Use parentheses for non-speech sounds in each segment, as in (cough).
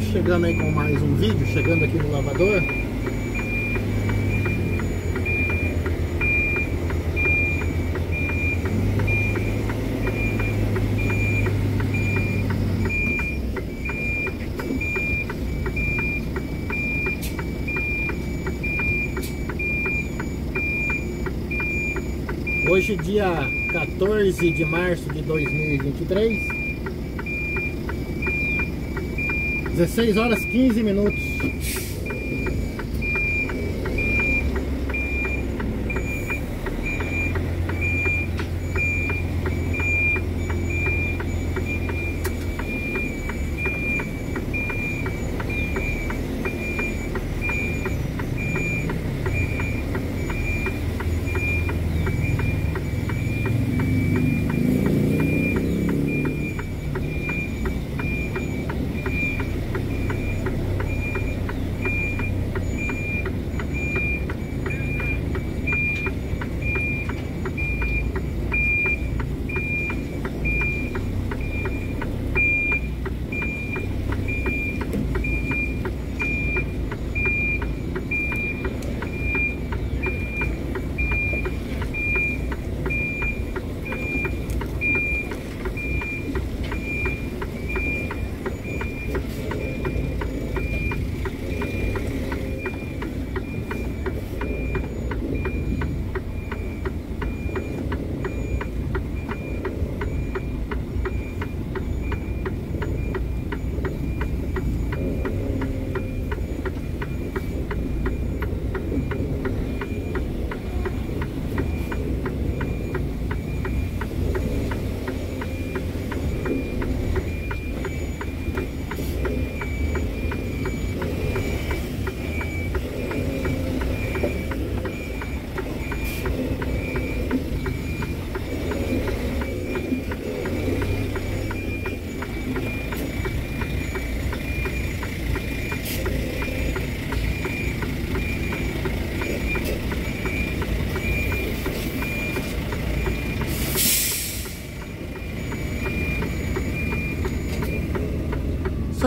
chegando aí com mais um vídeo, chegando aqui no lavador. Hoje dia 14 de março de 2023 16 horas 15 minutos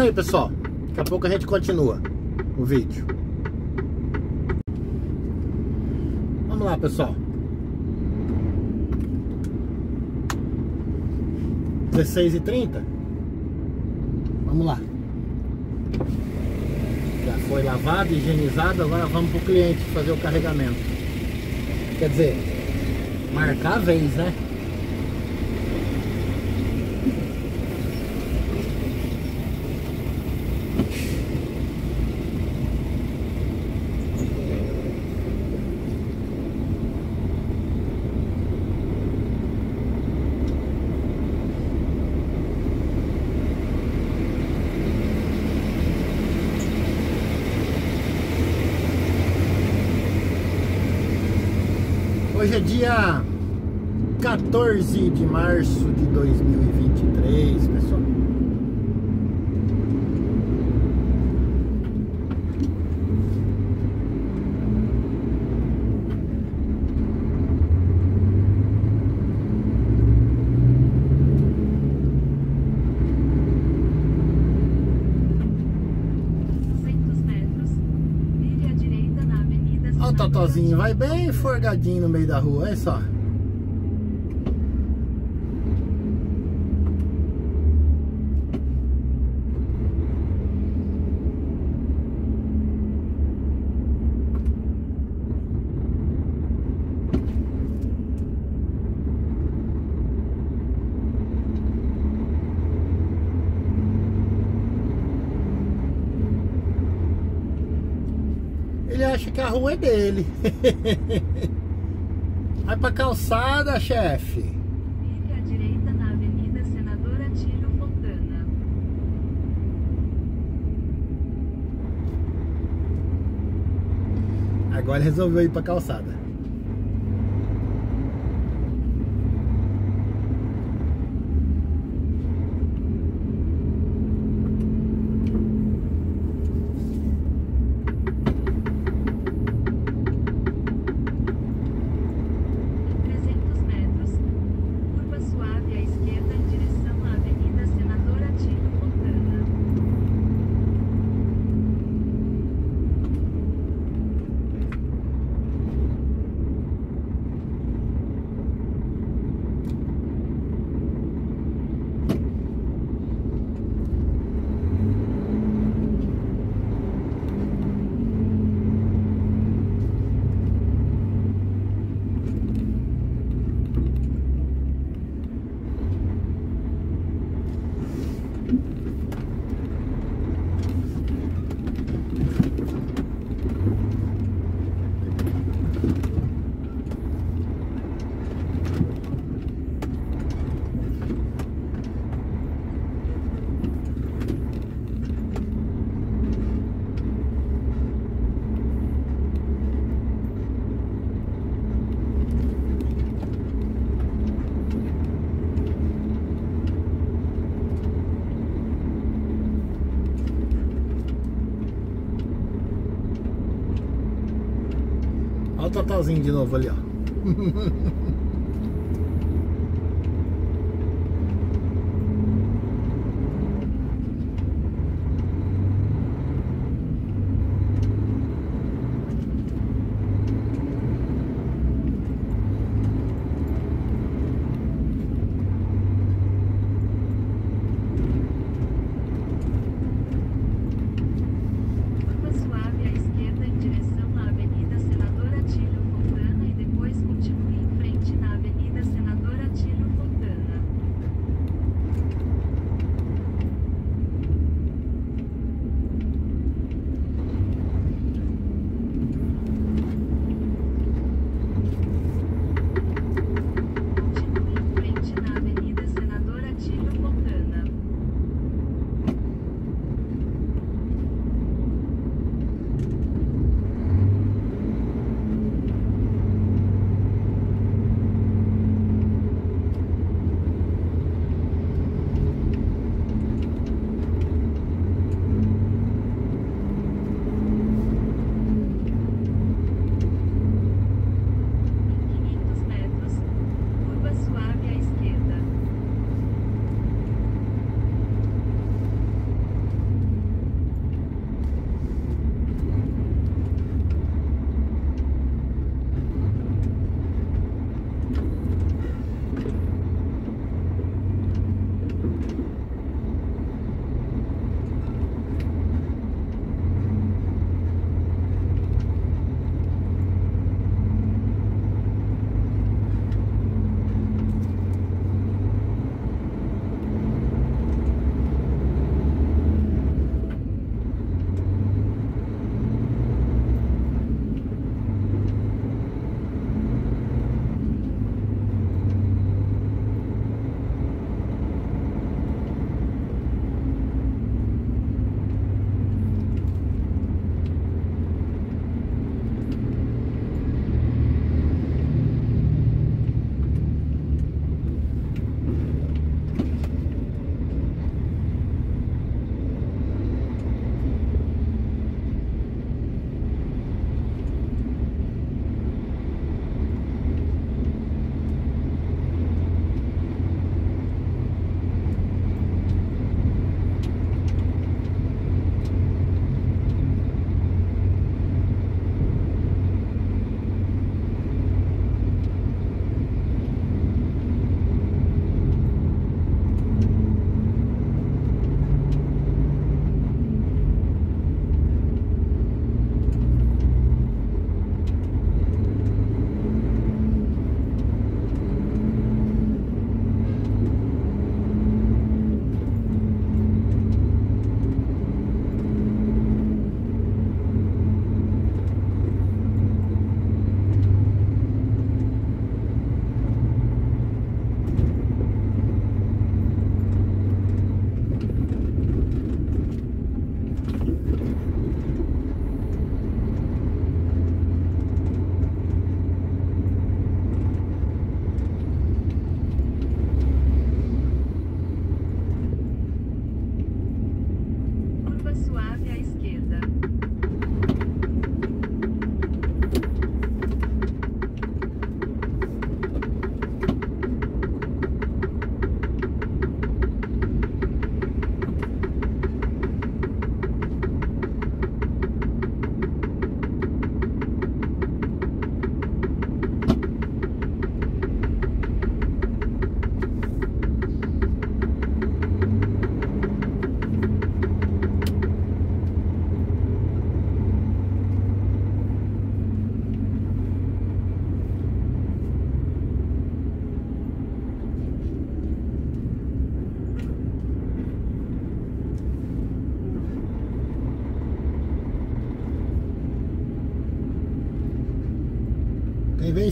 aí, pessoal. Daqui a pouco a gente continua o vídeo. Vamos lá, pessoal. 16 e 30 Vamos lá. Já foi lavado, higienizado, agora vamos para o cliente fazer o carregamento. Quer dizer, marcar a vez, né? Hoje é dia 14 de março de 2023, pessoal. Olha o Totozinho, vai bem forgadinho no meio da rua, olha só. Rua é dele. (laughs) Vai pra calçada, chefe. Vire à direita na Avenida Senador Atílio Fontana. Agora resolveu ir pra calçada. Trezentos metros. Curva suave à esquerda em direção à Avenida Senador Atílio Fontana. Olha o totalzinho de novo ali, ó. (laughs)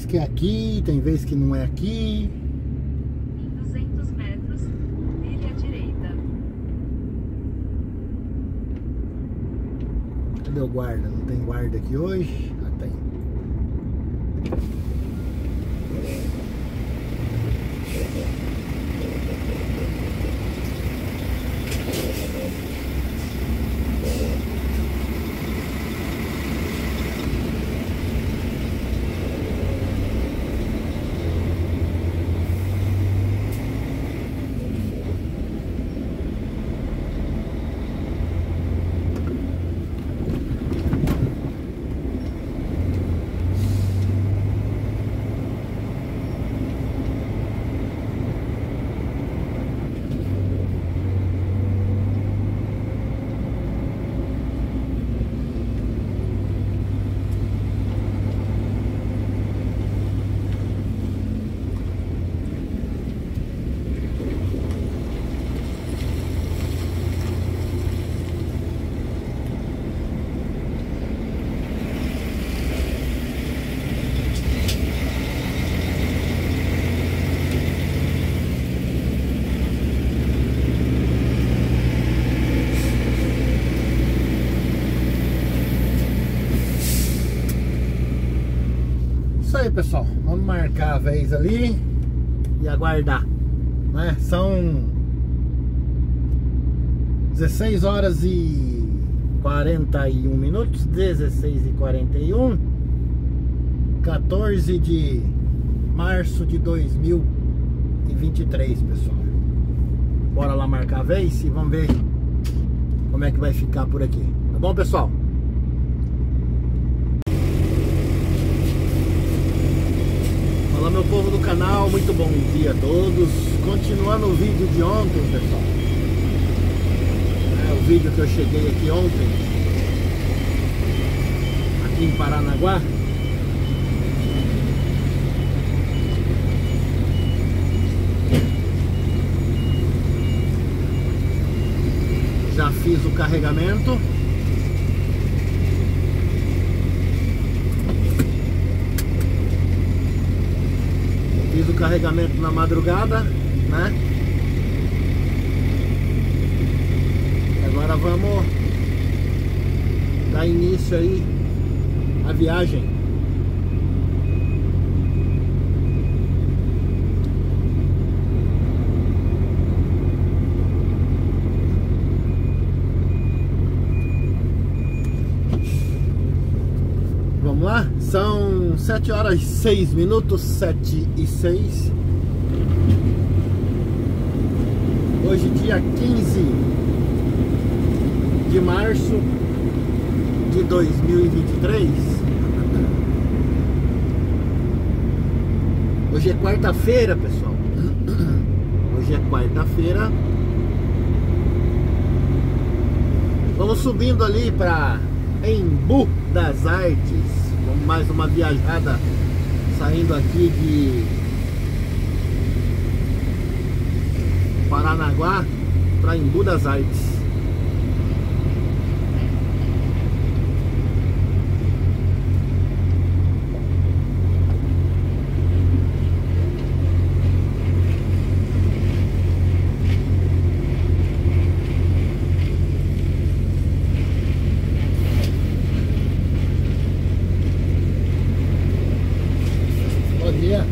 que é aqui, tem vez que não é aqui. Em 200 metros, vire à direita. Cadê o guarda? Não tem guarda aqui hoje? Ah, tem. Aí, pessoal. Vamos marcar a vez ali e aguardar. Né? São 16 horas e 41 minutos, 16 e 41, 14 de março de 2023, pessoal. Bora lá marcar a vez e vamos ver como é que vai ficar por aqui. Tá bom, pessoal? Fala meu povo do canal, muito bom dia a todos. Continuando o vídeo de ontem, pessoal. É o vídeo que eu cheguei aqui ontem, aqui em Paranaguá. Já fiz o carregamento. Fiz o carregamento na madrugada, né? Agora vamos dar início aí à viagem. Vamos lá? São 7 horas e 6 minutos, 7 e 6. Hoje, dia 15 de março de 2023. Hoje é quarta-feira, pessoal. Hoje é quarta-feira. Vamos subindo ali para Embu das Artes. Mais uma viajada saindo aqui de Paranaguá para Embu das Artes. Bom dia.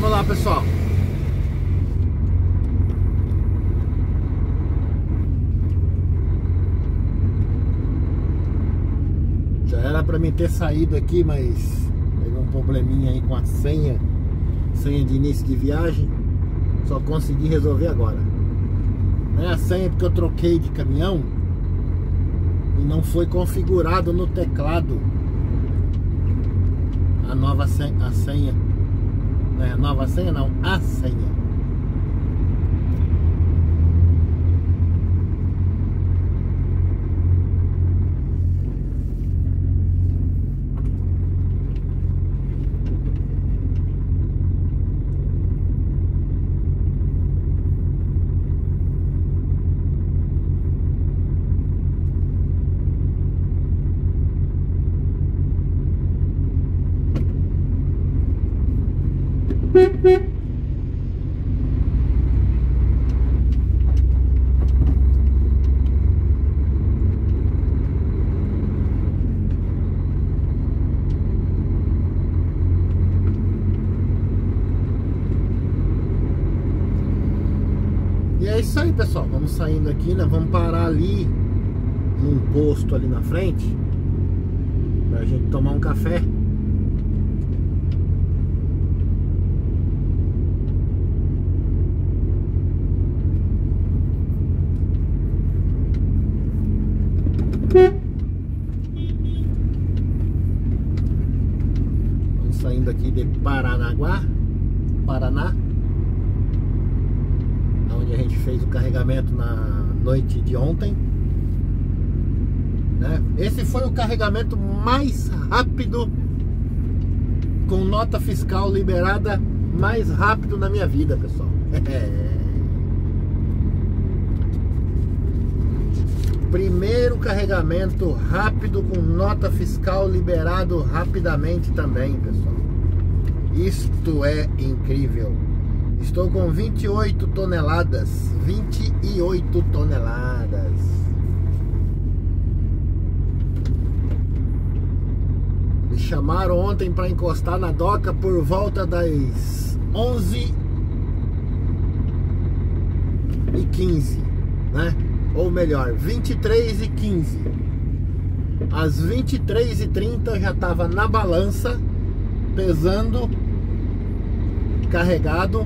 Vamos lá, pessoal. Já era pra mim ter saído aqui, mas teve um probleminha aí com a senha, senha de início de viagem. Só consegui resolver agora. Não é a senha porque eu troquei de caminhão e não foi configurado no teclado a nova senha, a senha. Não é nova senha não, a senha. E é isso aí, pessoal. Vamos saindo aqui, né? Vamos parar ali num posto ali na frente pra gente tomar um café. Vamos saindo aqui de Paranaguá, Paraná onde a gente fez o carregamento na noite de ontem. Né? Esse foi o carregamento mais rápido com nota fiscal liberada mais rápido na minha vida, pessoal. (laughs) Primeiro carregamento rápido com nota fiscal liberado rapidamente também, pessoal. Isto é incrível. Estou com 28 toneladas. 28 toneladas. Chamaram ontem para encostar na doca por volta das 11 e 15, né? Ou melhor, 23 e 15. Às 23 e 30 já estava na balança, pesando, carregado.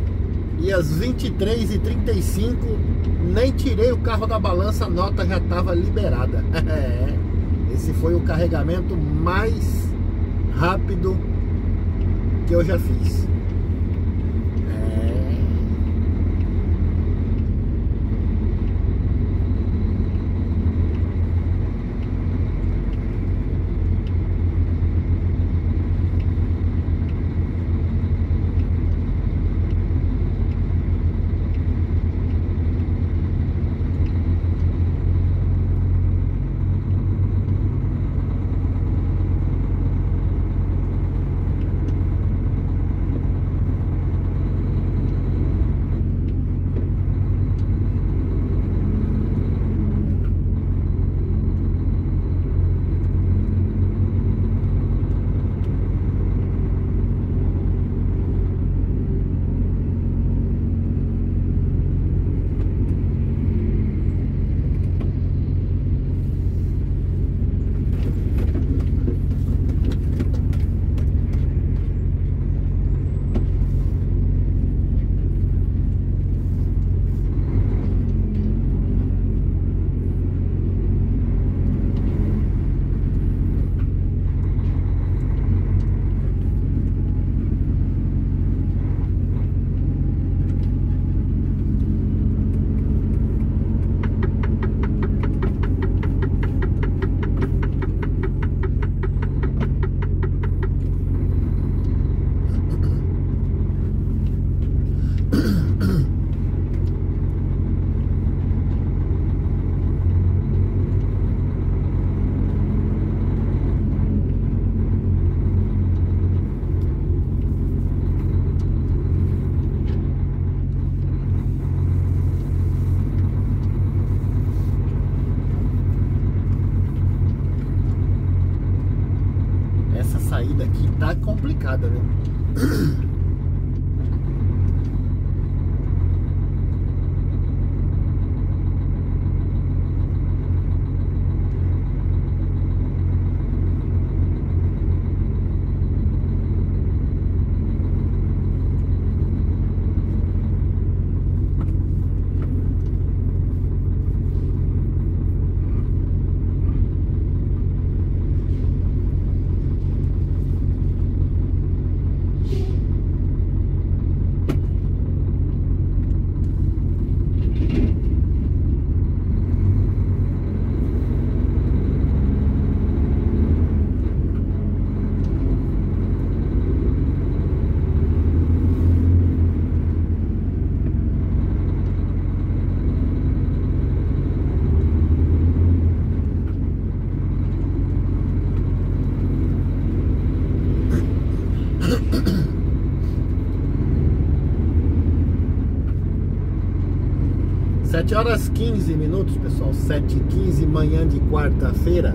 E às 23 e 35 nem tirei o carro da balança, a nota já estava liberada. (laughs) É, esse foi o carregamento mais rápido que eu já fiz. tá complicada, viu? horas 15 minutos, pessoal. 7h15, manhã de quarta-feira.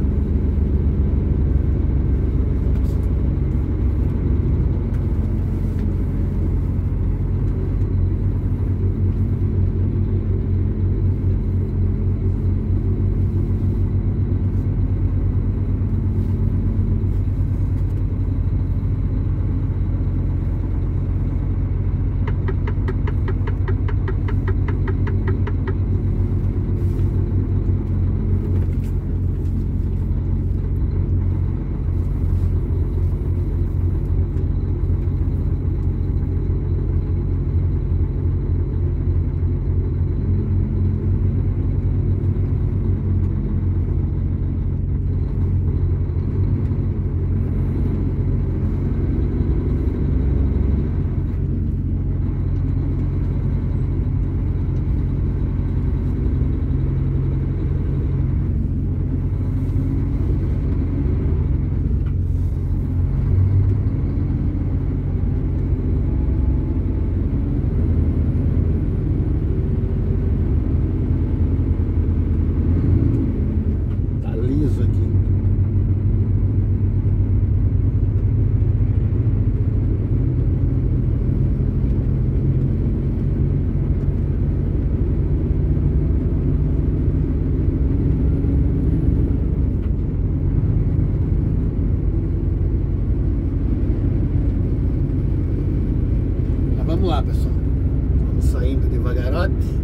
Corote.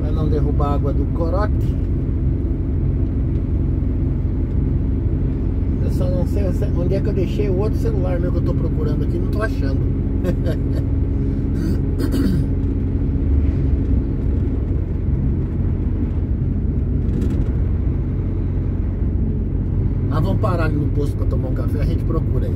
Pra não derrubar a água do corote. Eu só não sei onde é que eu deixei o outro celular meu que eu tô procurando aqui, não tô achando. (coughs) ah, vamos parar ali no posto para tomar um café, a gente procura aí.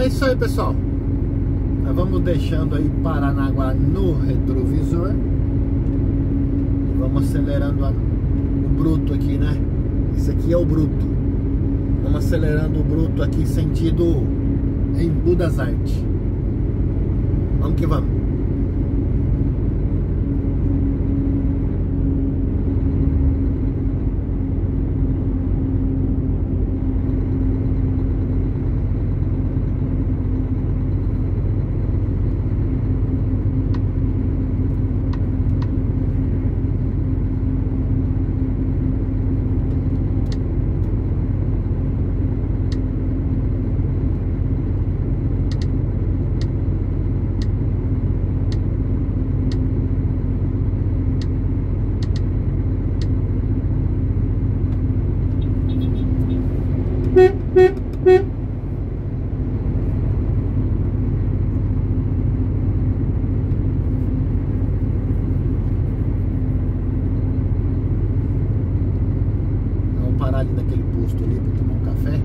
É isso aí, pessoal. Nós vamos deixando aí Paranaguá no retrovisor. E vamos acelerando a, o bruto aqui, né? Esse aqui é o bruto. Vamos acelerando o bruto aqui sentido em Budas Arte. Vamos que. Vamos parar ali naquele posto ali para tomar um café.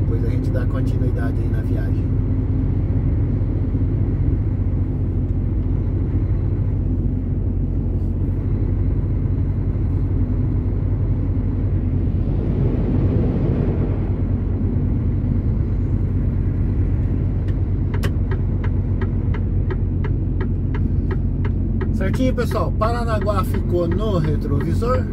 Depois a gente dá continuidade aí na viagem. Certinho, pessoal? Paranaguá ficou no retrovisor.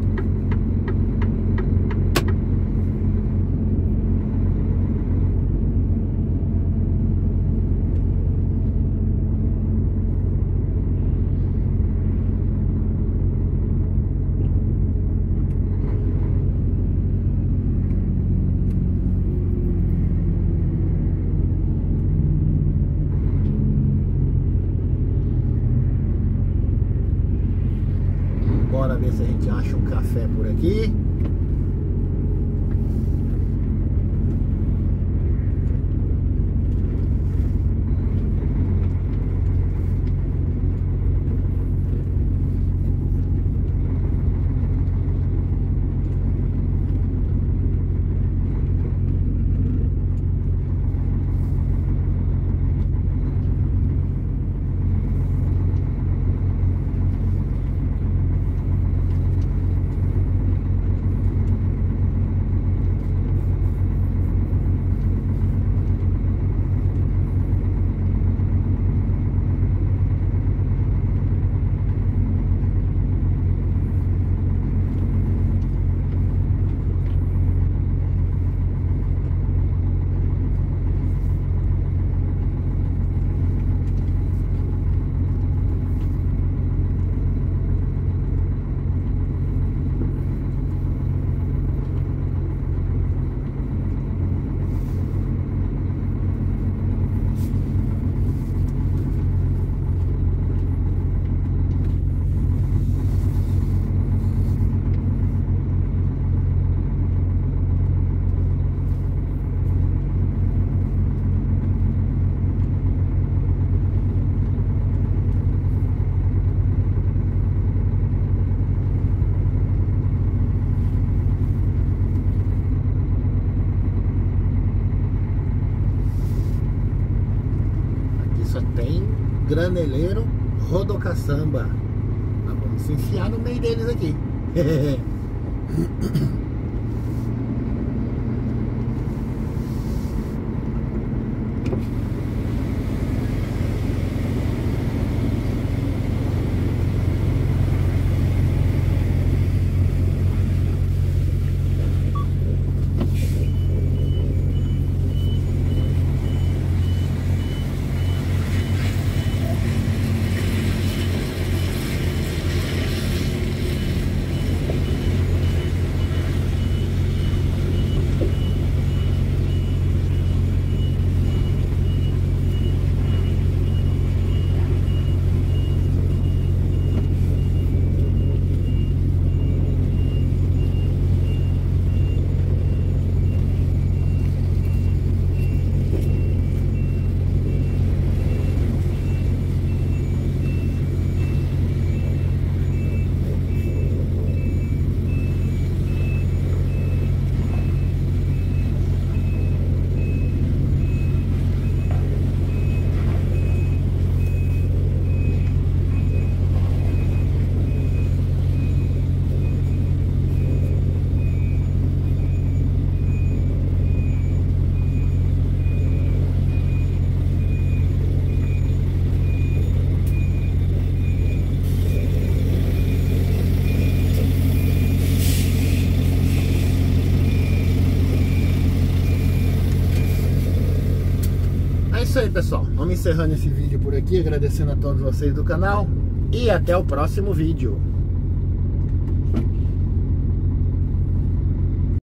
Bora ver se a gente acha um café por aqui. Tem graneleiro rodocaçamba. Vamos se enfiar no meio deles aqui. (laughs) É isso aí, pessoal. Vamos encerrando esse vídeo por aqui, agradecendo a todos vocês do canal e até o próximo vídeo.